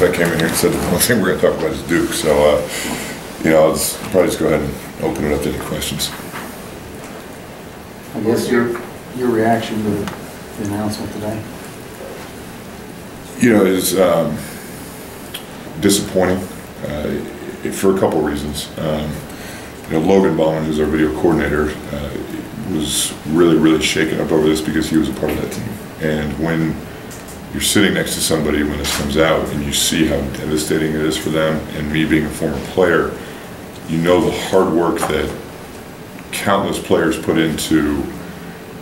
if I came in here and said the only thing we're gonna talk about is Duke, so, uh, you know, I'll just, probably just go ahead and open it up to any questions. I guess your, your reaction to the announcement today? You know, is um, disappointing uh, for a couple reasons. Um, You know, Logan Bowman, who's our video coordinator, uh, was really, really shaken up over this because he was a part of that team. And when you're sitting next to somebody when this comes out and you see how devastating it is for them, and me being a former player, you know the hard work that countless players put into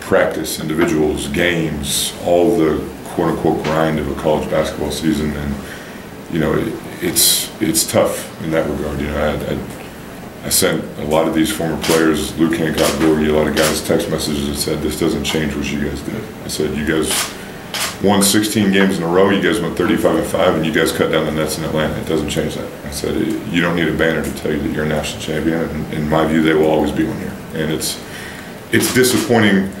practice, individuals, games, all the quote-unquote grind of a college basketball season, and you know it, it's it's tough in that regard. You know, I, I, I sent a lot of these former players, Luke Hancock, Gorgui, a lot of guys text messages that said this doesn't change what you guys did. I said you guys won 16 games in a row, you guys went 35 and five, and you guys cut down the nets in Atlanta. It doesn't change that. I said you don't need a banner to tell you that you're a national champion. And in my view, they will always be one here, and it's it's disappointing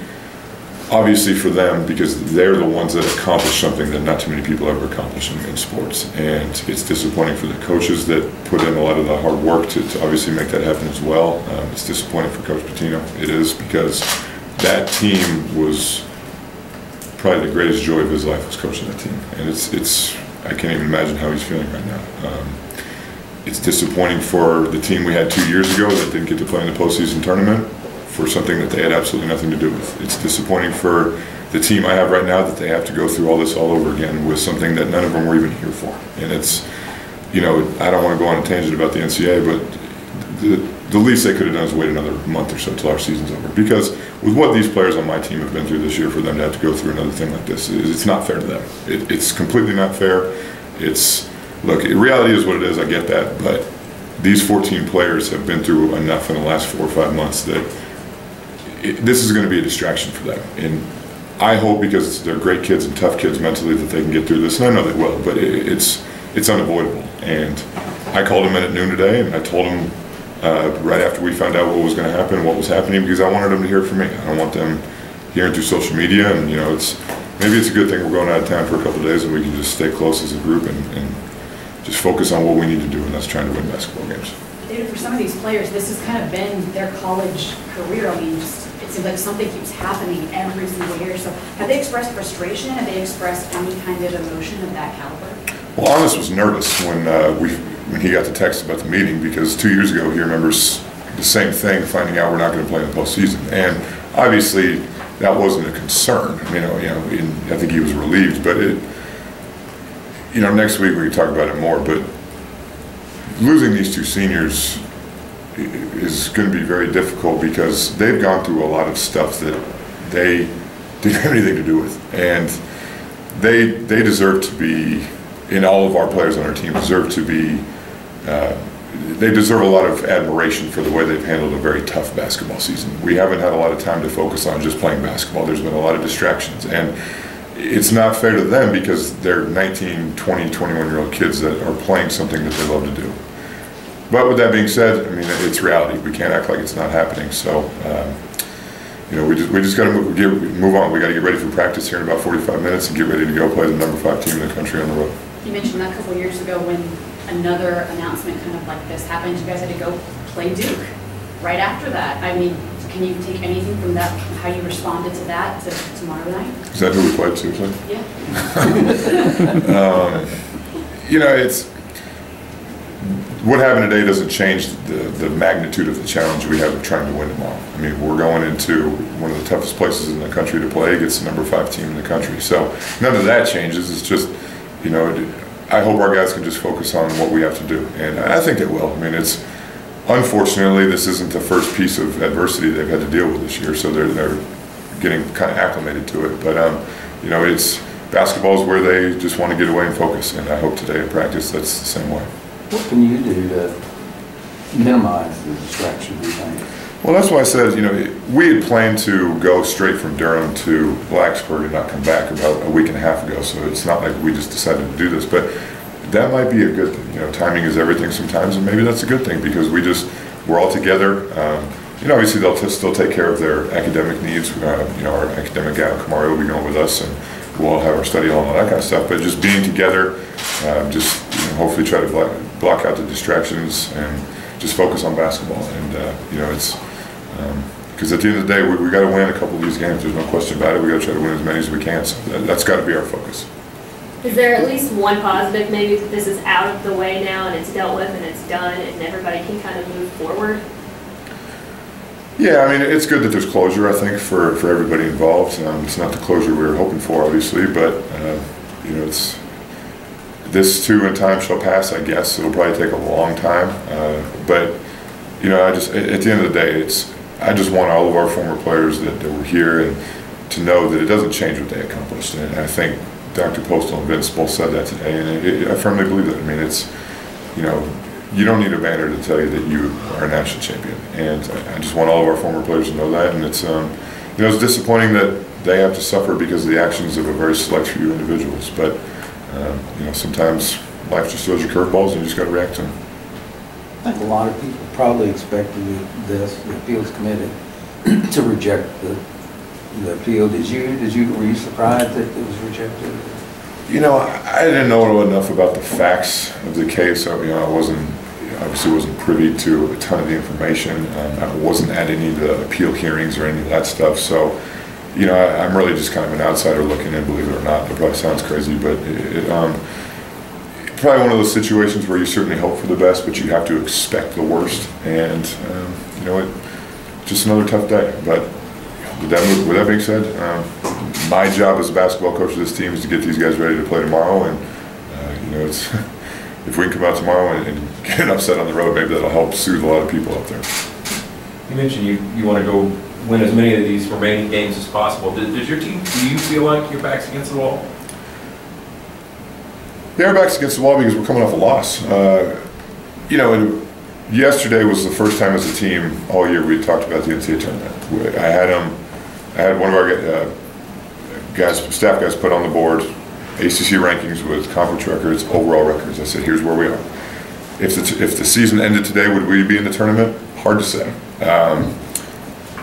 obviously for them because they're the ones that accomplish something that not too many people ever accomplish in, in sports and it's disappointing for the coaches that put in a lot of the hard work to, to obviously make that happen as well um, it's disappointing for coach Pitino it is because that team was probably the greatest joy of his life was coaching that team and it's it's I can't even imagine how he's feeling right now um, it's disappointing for the team we had two years ago that didn't get to play in the postseason tournament for something that they had absolutely nothing to do with. It's disappointing for the team I have right now that they have to go through all this all over again with something that none of them were even here for. And it's, you know, I don't want to go on a tangent about the NCAA, but the, the least they could have done is wait another month or so till our season's over. Because with what these players on my team have been through this year, for them to have to go through another thing like this, it's not fair to them. It, it's completely not fair. It's, look, reality is what it is, I get that, but these 14 players have been through enough in the last four or five months that it, this is going to be a distraction for them. And I hope because they're great kids and tough kids mentally that they can get through this. And I know they will, but it, it's it's unavoidable. And I called them in at noon today, and I told them uh, right after we found out what was going to happen, what was happening, because I wanted them to hear from me. I don't want them hearing through social media. And you know, it's maybe it's a good thing we're going out of town for a couple of days, and we can just stay close as a group and, and just focus on what we need to do, and that's trying to win basketball games. David, for some of these players, this has kind of been their college career. I mean, just it seems like something keeps happening every single year. So have they expressed frustration? Have they expressed any kind of emotion of that caliber? Well, Anas was nervous when uh, we when he got the text about the meeting because two years ago he remembers the same thing, finding out we're not going to play in the postseason, and obviously that wasn't a concern. You know, you know, I think he was relieved, but it, you know, next week we can talk about it more. But losing these two seniors is going to be very difficult because they've gone through a lot of stuff that they didn't have anything to do with, and they they deserve to be. And all of our players on our team deserve to be. Uh, they deserve a lot of admiration for the way they've handled a very tough basketball season. We haven't had a lot of time to focus on just playing basketball. There's been a lot of distractions, and it's not fair to them because they're 19, 20, 21 year old kids that are playing something that they love to do. But with that being said, I mean, it's reality. We can't act like it's not happening. So, um, you know, we just we just got to move, move on. We got to get ready for practice here in about 45 minutes and get ready to go play the number five team in the country on the road. You mentioned that a couple years ago when another announcement kind of like this happened. You guys had to go play Duke right after that. I mean, can you take anything from that, how you responded to that to tomorrow night? Is that who we played, seriously? Yeah. um, you know, it's what happened today doesn't change the, the magnitude of the challenge we have of trying to win tomorrow. I mean, we're going into one of the toughest places in the country to play against the number five team in the country. So none of that changes. It's just, you know, I hope our guys can just focus on what we have to do, and I think they will. I mean, it's unfortunately this isn't the first piece of adversity they've had to deal with this year, so they're they're getting kind of acclimated to it. But um, you know, it's basketball is where they just want to get away and focus, and I hope today in practice that's the same way. What can you do to minimize the distraction, do you think? Well, that's why I said, you know, we had planned to go straight from Durham to Blacksburg and not come back about a week and a half ago, so it's not like we just decided to do this, but that might be a good thing. You know, timing is everything sometimes, and maybe that's a good thing because we just, we're all together. Um, you know, obviously they'll still take care of their academic needs. Uh, you know, our academic guy, Kamari, will be going with us, and we'll all have our study hall and all that kind of stuff, but just being together, um, just you know, hopefully try to block, block out the distractions and just focus on basketball. And, uh, you know, it's, because at the end of the day, we, we got to win a couple of these games. There's no question about it. We got to try to win as many as we can. So that, that's got to be our focus. Is there at least one positive, maybe that this is out of the way now and it's dealt with and it's done and everybody can kind of move forward? Yeah, I mean, it's good that there's closure, I think, for, for everybody involved. Um, it's not the closure we were hoping for, obviously, but, uh, you know, it's, this too in time shall pass, I guess. It'll probably take a long time. Uh, but, you know, I just, at, the end of the day, it's, I just want all of our former players that, that were here and to know that it doesn't change what they accomplished. And I think Dr. Postel and Vince both said that today, and it, it, I firmly believe that. I mean, it's, you know, you don't need a banner to tell you that you are a national champion. And I, I just want all of our former players to know that. And it's, um, you know, it's disappointing that they have to suffer because of the actions of a very select few individuals. But, um, you know, sometimes life just throws you curveballs and you just got to react to them. I think a lot of people probably expected this, the appeals committee, to reject the, the appeal. Did you, did you, were you surprised that it was rejected? You know, I I didn't know enough about the facts of the case. So, you know, I wasn't, obviously wasn't privy to a ton of the information. Um, I wasn't at any of the appeal hearings or any of that stuff. So, you know, I, I'm really just kind of an outsider looking in, believe it or not. It probably sounds crazy, but it, it, um, probably one of those situations where you certainly hope for the best, but you have to expect the worst. And, um, you know, it, just another tough day. But with that, with that being said, um, my job as a basketball coach of this team is to get these guys ready to play tomorrow. And, uh, you know, it's, if we can come out tomorrow and, and get upset on the road, maybe that'll help soothe a lot of people out there. You mentioned you, you want to go win as many of these remaining games as possible. Does, does your team, do you feel like your back's against the wall? Yeah, our back's against the wall because we're coming off a loss. Uh, you know, and yesterday was the first time as a team all year we talked about the NCAA tournament. I had them, I had one of our uh, guys, staff guys put on the board ACC rankings with conference records, overall records. I said, here's where we are. If the, if the season ended today, would we be in the tournament? Hard to say. Um,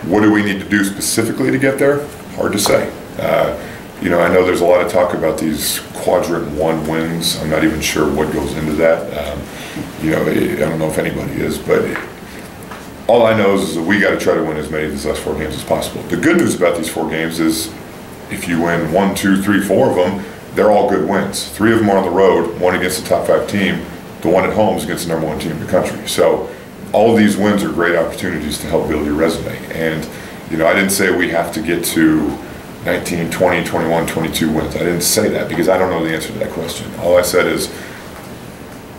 what do we need to do specifically to get there? Hard to say. Uh, you know, I know there's a lot of talk about these quadrant one wins. I'm not even sure what goes into that. Um, you know, I don't know if anybody is, but all I know is, that we got to try to win as many of these last four games as possible. The good news about these four games is if you win one, two, three, four of them, they're all good wins. Three of them are on the road, one against the top five team. The one at home is against the number one team in the country. So all of these wins are great opportunities to help build your resume. And, you know, I didn't say we have to get to 19, 20, 21, 22 wins. I didn't say that because I don't know the answer to that question. All I said is,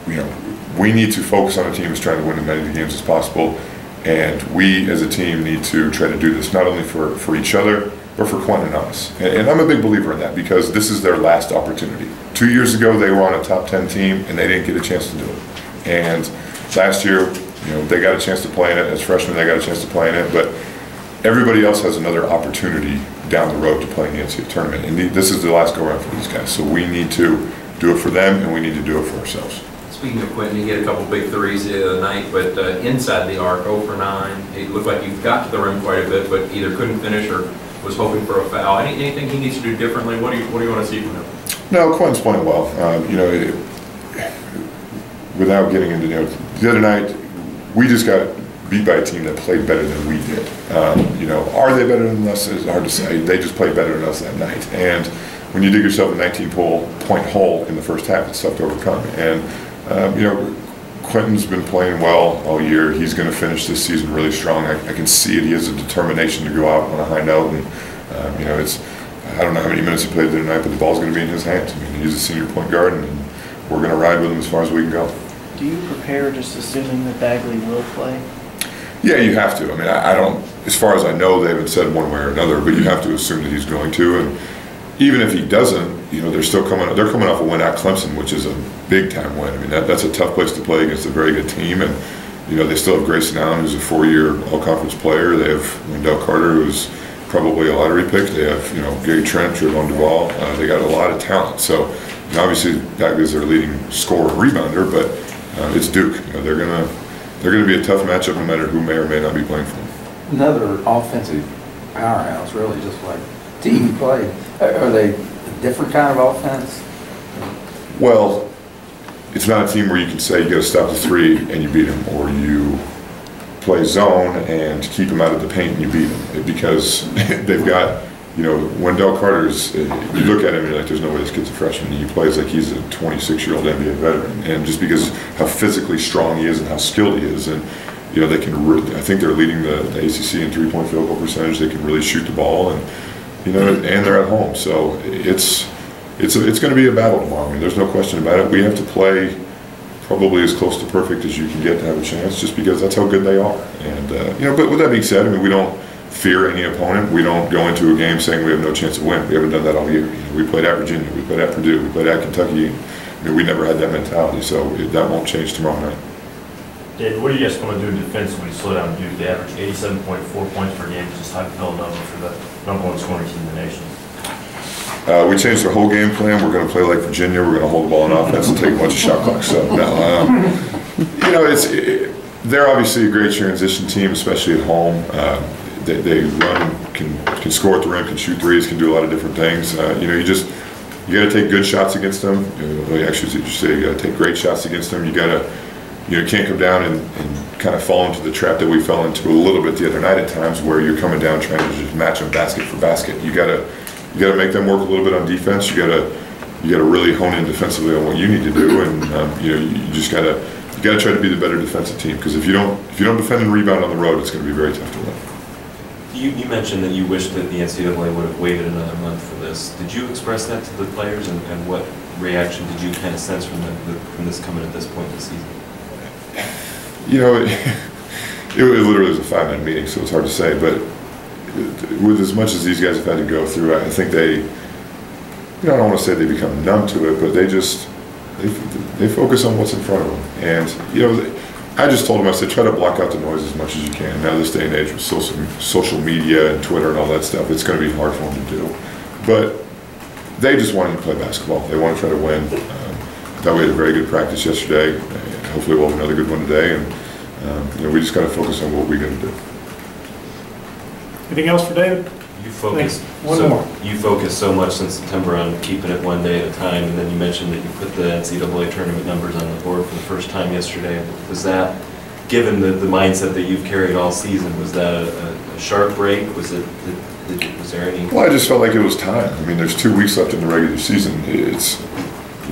you know, we need to focus on a team that's trying to win as many games as possible. And we as a team need to try to do this not only for, for each other, but for Quentin and Anas. And, and I'm a big believer in that because this is their last opportunity. Two years ago, they were on a top 10 team and they didn't get a chance to do it. And last year, you know, they got a chance to play in it. As freshmen, they got a chance to play in it. But everybody else has another opportunity down the road to play in the NCAA tournament. And this is the last go-around for these guys. So we need to do it for them and we need to do it for ourselves. Speaking of Quentin, he get a couple big threes the other night, but uh, inside the arc, 0 for 9. It looked like you got to the rim quite a bit, but either couldn't finish or was hoping for a foul. Any, anything he needs to do differently? What do you, what do you want to see from him? No, Quentin's playing well. Um, you know, it, without getting into, you know, the other night, we just got beat by a team that played better than we did. Um, you know, are they better than us? It's hard to say. They just played better than us that night. And when you dig yourself a 19 pole, point hole in the first half, it's tough to overcome. And, um, you know, Quentin's been playing well all year. He's going to finish this season really strong. I, I can see it. He has a determination to go out on a high note. And, um, you know, it's, I don't know how many minutes he played the other night, but the ball's going to be in his hands. I mean, he's a senior point guard, and we're going to ride with him as far as we can go. Do you prepare just assuming that Bagley will play? Yeah, you have to. I mean, I, I don't, as far as I know, they haven't said one way or another, but you have to assume that he's going to. And even if he doesn't, you know, they're still coming, they're coming off a win at Clemson, which is a big time win. I mean, that, that's a tough place to play against a very good team. And, you know, they still have Grayson Allen, who's a four year all conference player. They have Wendell Carter, who's probably a lottery pick. They have, you know, Gary Trent, Trevon Duval. Uh, they got a lot of talent. So, obviously, Bagley's their leading scorer and rebounder, but uh, it's Duke. You know, they're going to, they're going to be a tough matchup no matter who may or may not be playing for them. Another offensive powerhouse, really, just like team play. Are are they a different kind of offense? Well, it's not a team where you can say you gotta stop the three and you beat them, or you play zone and keep them out of the paint and you beat them. Because they've got, you know, Wendell Carter's, uh, you look at him and you're like, there's no way this kid's a freshman. He plays like he's a 26-year-old NBA veteran. And just because how physically strong he is and how skilled he is, and, you know, they can, I think they're leading the the ACC in three-point field goal percentage. They can really shoot the ball and, you know, and they're at home. So it's, it's, a- it's gonna be a battle tomorrow. I mean, there's no question about it. We have to play probably as close to perfect as you can get to have a chance, just because that's how good they are. And, uh, you know, but with that being said, I mean, we don't fear any opponent. We don't go into a game saying we have no chance to win. We haven't done that all year. We played at Virginia, we played at Purdue, we played at Kentucky. I mean, we never had that mentality, so that won't change tomorrow night. David, what are you guys going to do defensively to slow down Duke? They average 87.4 points per game, just like Villanova for the number one scoring team in the nation. Uh, we changed the whole game plan. We're gonna play like Virginia. We're gonna hold the ball in offense and take a bunch of shot clocks. So, no, um, you know, it's, it, they're obviously a great transition team, especially at home. Um, they, they run, can, can score at the rim, can shoot threes, can do a lot of different things. Uh, you know, you just, you gotta take good shots against them. You know, actually, you say, you gotta take great shots against them. You gotta, you know, can't come down and, and kind of fall into the trap that we fell into a little bit the other night at times where you're coming down trying to just match them basket for basket. You gotta, you gotta make them work a little bit on defense. You gotta, you gotta really hone in defensively on what you need to do, and um, you know, you just gotta, you gotta try to be the better defensive team. Because if you don't, if you don't defend and rebound on the road, it's gonna be very tough to win. You, you mentioned that you wished that the NCAA would have waited another month for this. Did you express that to the players, and, and what reaction did you kind of sense from the, the- from this coming at this point in the season? You know, it, it literally was a five-minute meeting, so it's hard to say. But with as much as these guys have had to go through, I think they, you know, I don't want to say they become numb to it, but they just they, they focus on what's in front of them. And you know, I just told him, I said try to block out the noise as much as you can. Now this day and age with social social media and Twitter and all that stuff, it's going to be hard for him to do. But they just wanted to play basketball. They want to try to win. Um, thought we had a very good practice yesterday. Hopefully we'll have another good one today. And um, you know, we just got to focus on what we're going to do. Anything else for David? You focused, One so, more. you focused so much since September on keeping it one day at a time, and then you mentioned that you put the NCAA tournament numbers on the board for the first time yesterday. Was that, given the, the mindset that you've carried all season, was that a, a sharp break? Was it, did- did- was there any? Well, I just felt like it was time. I mean, there's two weeks left in the regular season. It's,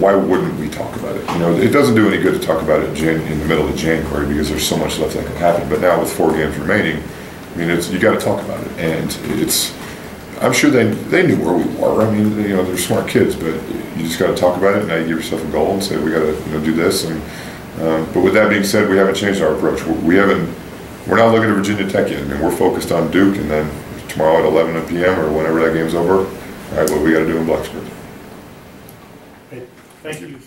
why wouldn't we talk about it? You know, it doesn't do any good to talk about it in Jan, in the middle of January because there's so much left that can happen. But now with four games remaining, I mean, it's, you gotta talk about it. And it's, I'm sure they, they knew where we were. I mean, you know, they're smart kids, but you just gotta talk about it. Now you give yourself a goal and say, we gotta, you know, do this. And, um, but with that being said, we haven't changed our approach. We- haven't, we're not looking at Virginia Tech yet. I mean, we're focused on Duke and then tomorrow at 11 PM or whenever that game's over, all right, what we gotta do in Blacksburg. Thank you.